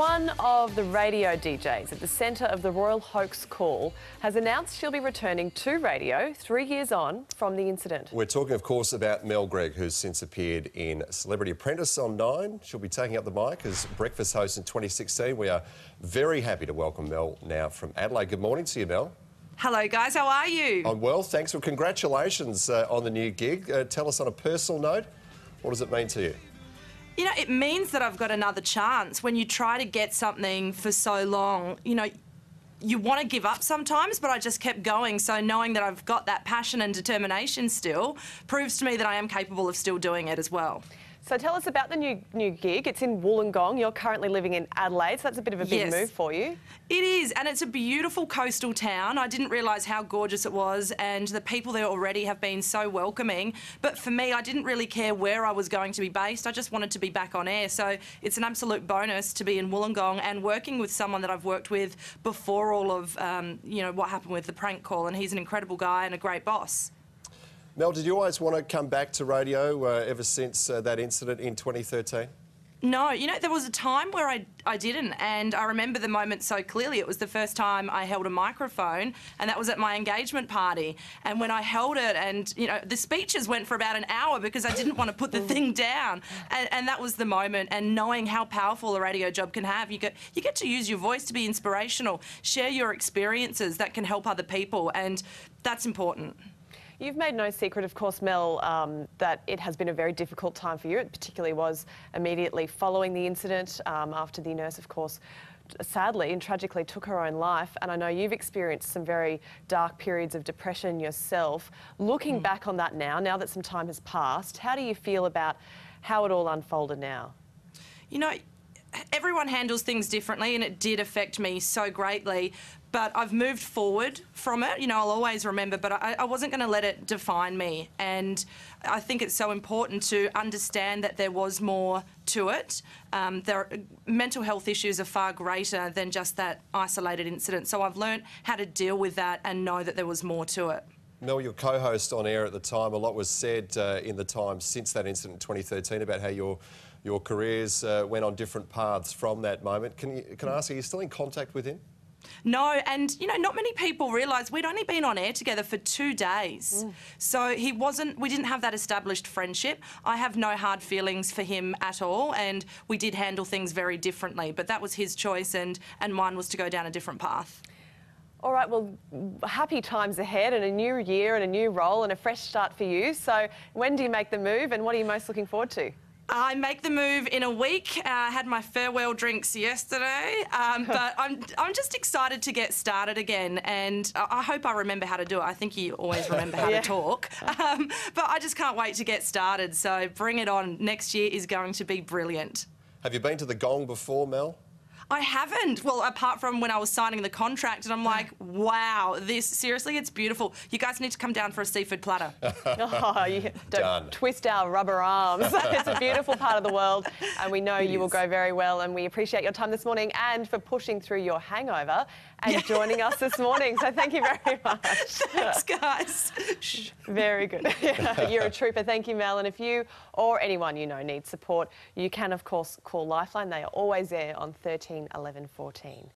One of the radio DJs at the centre of the Royal Hoax call has announced she'll be returning to radio three years on from the incident. We're talking, of course, about Mel Greig, who's since appeared in Celebrity Apprentice on Nine. She'll be taking up the mic as breakfast host in 2016. We are very happy to welcome Mel now from Adelaide. Good morning to you, Mel. Hello, guys. How are you? I'm well, thanks. Well, congratulations uh, on the new gig. Uh, tell us on a personal note, what does it mean to you? You know, it means that I've got another chance. When you try to get something for so long, you know, you want to give up sometimes, but I just kept going. So knowing that I've got that passion and determination still proves to me that I am capable of still doing it as well. So tell us about the new new gig. It's in Wollongong. You're currently living in Adelaide, so that's a bit of a big Yes. move for you. It is, and it's a beautiful coastal town. I didn't realise how gorgeous it was, and the people there already have been so welcoming. But for me, I didn't really care where I was going to be based. I just wanted to be back on air. So it's an absolute bonus to be in Wollongong and working with someone that I've worked with before all of um, you know what happened with the prank call. And he's an incredible guy and a great boss. Mel, did you always want to come back to radio uh, ever since uh, that incident in 2013? No, you know, there was a time where I, I didn't, and I remember the moment so clearly. It was the first time I held a microphone, and that was at my engagement party. And when I held it, and, you know, the speeches went for about an hour because I didn't want to put the thing down. And, and that was the moment. And knowing how powerful a radio job can have, you get, you get to use your voice to be inspirational, share your experiences that can help other people, and that's important. You've made no secret, of course, Mel, um, that it has been a very difficult time for you. It particularly was immediately following the incident um, after the nurse, of course, sadly and tragically took her own life. And I know you've experienced some very dark periods of depression yourself. Looking back on that now, now that some time has passed, how do you feel about how it all unfolded now? you know, everyone handles things differently, and it did affect me so greatly. But I've moved forward from it. You know, I'll always remember, but I, I wasn't going to let it define me. And I think it's so important to understand that there was more to it. Um, there, mental health issues are far greater than just that isolated incident. So I've learned how to deal with that and know that there was more to it. Mel, your co-host on air at the time, a lot was said uh, in the time since that incident in 2013 about how your your careers uh, went on different paths from that moment. Can you can I ask, are you still in contact with him? No, and you know, not many people realise we'd only been on air together for two days. So he wasn't, we didn't have that established friendship. I have no hard feelings for him at all, and we did handle things very differently. But that was his choice, and, and mine was to go down a different path. All right, well, happy times ahead and a new year and a new role and a fresh start for you. So, when do you make the move and what are you most looking forward to? I make the move in a week. Uh, I had my farewell drinks yesterday, um, but I'm I'm just excited to get started again, and I I hope I remember how to do it. I think you always remember how Yeah. to talk, um, but I just can't wait to get started. So bring it on. Next year is going to be brilliant. Have you been to the Gong before, Mel? I haven't. Well, apart from when I was signing the contract, and I'm like, wow, this seriously, it's beautiful. You guys need to come down for a seafood platter. Oh, you don't Done. twist our rubber arms. it's a beautiful part of the world, and we know you will go very well. And we appreciate your time this morning and for pushing through your hangover and Yeah. joining us this morning. So thank you very much. Thanks, guys. Very good. You're a trooper. Thank you, Mel. And if you or anyone you know needs support, you can, of course, call Lifeline. They are always there on 13 11 14.